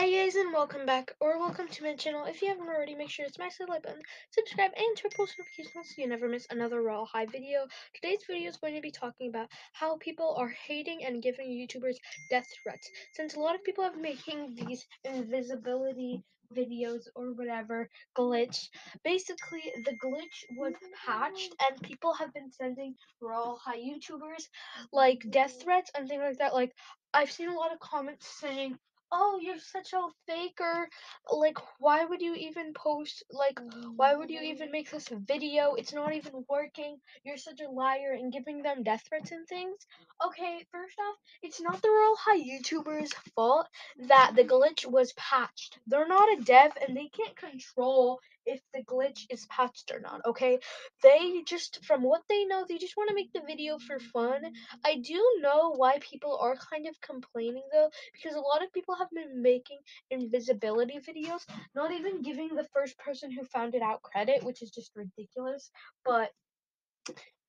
Hi guys and welcome back or welcome to my channel. If you haven't already, make sure to smash the like button, subscribe, and turn post notifications so you never miss another Royale High video. Today's video is going to be talking about how people are hating and giving YouTubers death threats. Since a lot of people have making these invisibility videos or whatever glitch, basically the glitch was patched and people have been sending Royale High YouTubers like death threats and things like that. Like I've seen a lot of comments saying oh, you're such a faker. Like, why would you even post? Like, why would you even mm. make this video? It's not even working. You're such a liar and giving them death threats and things. Okay, first off, it's not the Royale High YouTubers' fault that the glitch was patched. They're not a dev and they can't control if the glitch is patched or not, okay? They just, from what they know, they just want to make the video for fun. I do know why people are kind of complaining though, because a lot of people have been making invisibility videos, not even giving the first person who found it out credit, which is just ridiculous. But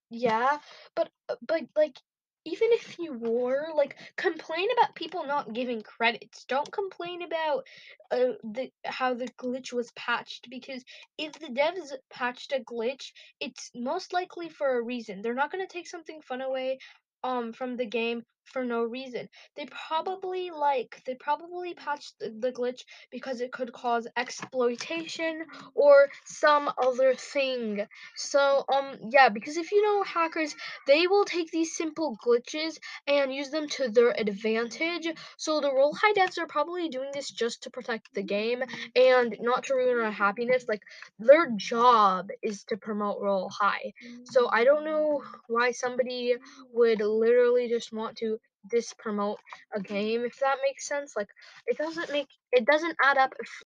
yeah, but but like even if you were like complain about people not giving credits don't complain about uh, the how the glitch was patched because if the devs patched a glitch it's most likely for a reason they're not going to take something fun away um from the game for no reason. They probably like they probably patched the, glitch because it could cause exploitation or some other thing. So um yeah, because if you know hackers, they will take these simple glitches and use them to their advantage. So the Royale High deaths are probably doing this just to protect the game and not to ruin our happiness. Like their job is to promote Royale High. So I don't know why somebody would literally just want to dis promote a game if that makes sense like it doesn't make it doesn't add up if